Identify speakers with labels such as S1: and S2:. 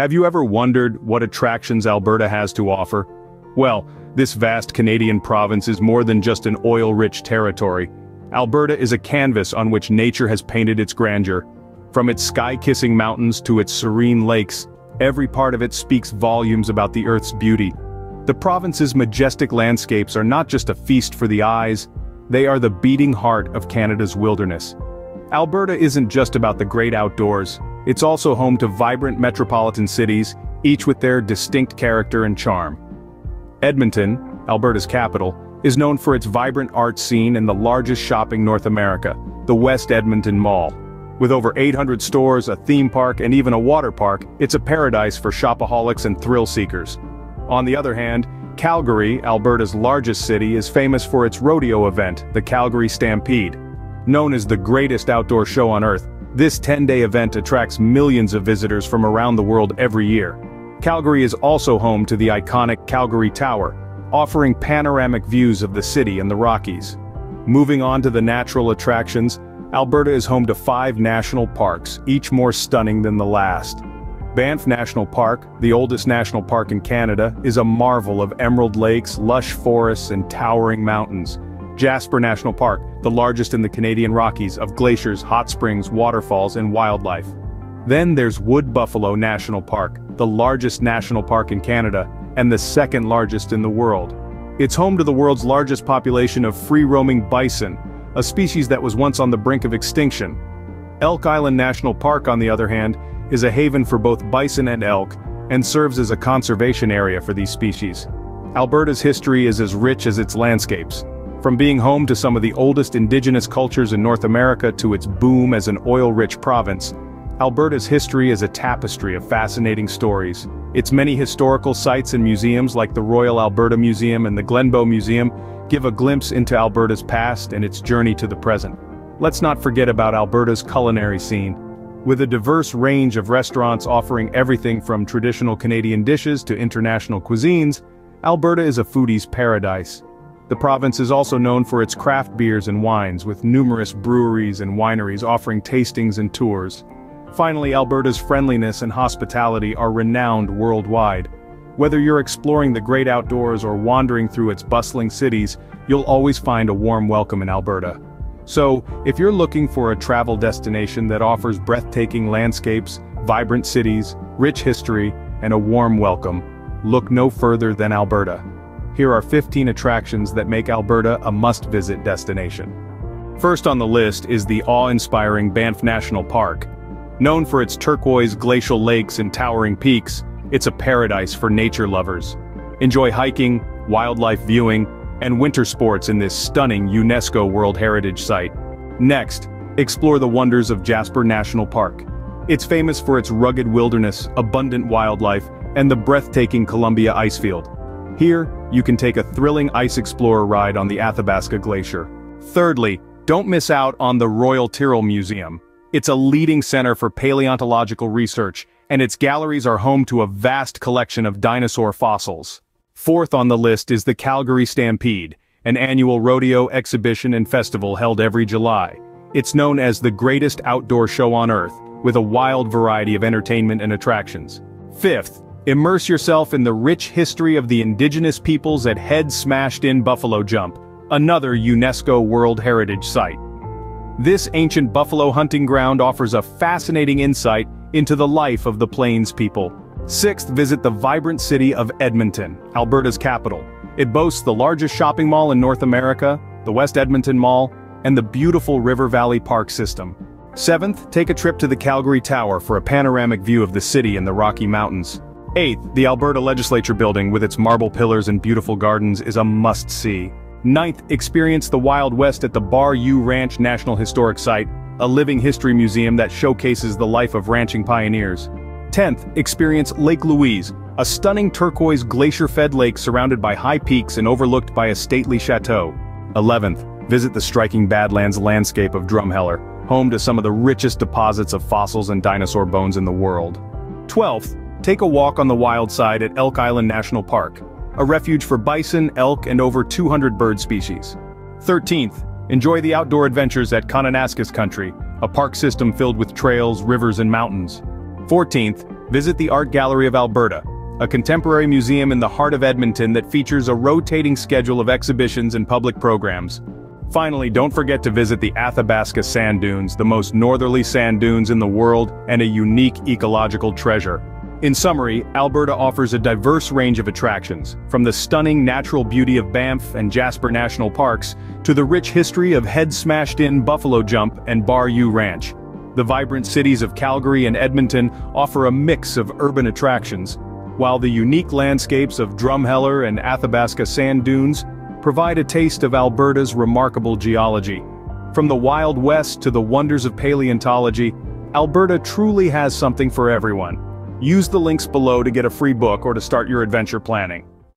S1: Have you ever wondered what attractions Alberta has to offer? Well, this vast Canadian province is more than just an oil-rich territory. Alberta is a canvas on which nature has painted its grandeur. From its sky-kissing mountains to its serene lakes, every part of it speaks volumes about the Earth's beauty. The province's majestic landscapes are not just a feast for the eyes, they are the beating heart of Canada's wilderness. Alberta isn't just about the great outdoors, it's also home to vibrant metropolitan cities, each with their distinct character and charm. Edmonton, Alberta's capital, is known for its vibrant art scene and the largest shopping North America, the West Edmonton Mall. With over 800 stores, a theme park and even a water park, it's a paradise for shopaholics and thrill seekers. On the other hand, Calgary, Alberta's largest city is famous for its rodeo event, the Calgary Stampede. Known as the greatest outdoor show on earth, this 10-day event attracts millions of visitors from around the world every year. Calgary is also home to the iconic Calgary Tower, offering panoramic views of the city and the Rockies. Moving on to the natural attractions, Alberta is home to five national parks, each more stunning than the last. Banff National Park, the oldest national park in Canada, is a marvel of emerald lakes, lush forests and towering mountains. Jasper National Park, the largest in the Canadian Rockies of glaciers, hot springs, waterfalls, and wildlife. Then there's Wood Buffalo National Park, the largest national park in Canada, and the second largest in the world. It's home to the world's largest population of free-roaming bison, a species that was once on the brink of extinction. Elk Island National Park on the other hand, is a haven for both bison and elk, and serves as a conservation area for these species. Alberta's history is as rich as its landscapes, from being home to some of the oldest indigenous cultures in North America to its boom as an oil-rich province, Alberta's history is a tapestry of fascinating stories. Its many historical sites and museums like the Royal Alberta Museum and the Glenbow Museum give a glimpse into Alberta's past and its journey to the present. Let's not forget about Alberta's culinary scene. With a diverse range of restaurants offering everything from traditional Canadian dishes to international cuisines, Alberta is a foodie's paradise. The province is also known for its craft beers and wines, with numerous breweries and wineries offering tastings and tours. Finally, Alberta's friendliness and hospitality are renowned worldwide. Whether you're exploring the great outdoors or wandering through its bustling cities, you'll always find a warm welcome in Alberta. So, if you're looking for a travel destination that offers breathtaking landscapes, vibrant cities, rich history, and a warm welcome, look no further than Alberta. Here are 15 attractions that make Alberta a must-visit destination. First on the list is the awe-inspiring Banff National Park. Known for its turquoise glacial lakes and towering peaks, it's a paradise for nature lovers. Enjoy hiking, wildlife viewing, and winter sports in this stunning UNESCO World Heritage Site. Next, explore the wonders of Jasper National Park. It's famous for its rugged wilderness, abundant wildlife, and the breathtaking Columbia Icefield. Here, you can take a thrilling ice explorer ride on the Athabasca Glacier. Thirdly, don't miss out on the Royal Tyrrell Museum. It's a leading center for paleontological research, and its galleries are home to a vast collection of dinosaur fossils. Fourth on the list is the Calgary Stampede, an annual rodeo exhibition and festival held every July. It's known as the greatest outdoor show on Earth, with a wild variety of entertainment and attractions. Fifth, Immerse yourself in the rich history of the indigenous peoples at Head Smashed In Buffalo Jump, another UNESCO World Heritage Site. This ancient buffalo hunting ground offers a fascinating insight into the life of the Plains people. Sixth, visit the vibrant city of Edmonton, Alberta's capital. It boasts the largest shopping mall in North America, the West Edmonton Mall, and the beautiful River Valley Park system. Seventh, take a trip to the Calgary Tower for a panoramic view of the city and the Rocky Mountains. Eighth, the Alberta Legislature building with its marble pillars and beautiful gardens is a must-see. Ninth, experience the Wild West at the Bar U Ranch National Historic Site, a living history museum that showcases the life of ranching pioneers. Tenth, experience Lake Louise, a stunning turquoise glacier-fed lake surrounded by high peaks and overlooked by a stately chateau. Eleventh, visit the striking Badlands landscape of Drumheller, home to some of the richest deposits of fossils and dinosaur bones in the world. Twelfth, Take a walk on the wild side at Elk Island National Park, a refuge for bison, elk, and over 200 bird species. 13th, enjoy the outdoor adventures at Kananaskis Country, a park system filled with trails, rivers, and mountains. 14th, visit the Art Gallery of Alberta, a contemporary museum in the heart of Edmonton that features a rotating schedule of exhibitions and public programs. Finally, don't forget to visit the Athabasca Sand Dunes, the most northerly sand dunes in the world and a unique ecological treasure. In summary, Alberta offers a diverse range of attractions, from the stunning natural beauty of Banff and Jasper National Parks, to the rich history of head-smashed-in Buffalo Jump and Bar U Ranch. The vibrant cities of Calgary and Edmonton offer a mix of urban attractions, while the unique landscapes of Drumheller and Athabasca sand dunes provide a taste of Alberta's remarkable geology. From the Wild West to the wonders of paleontology, Alberta truly has something for everyone. Use the links below to get a free book or to start your adventure planning.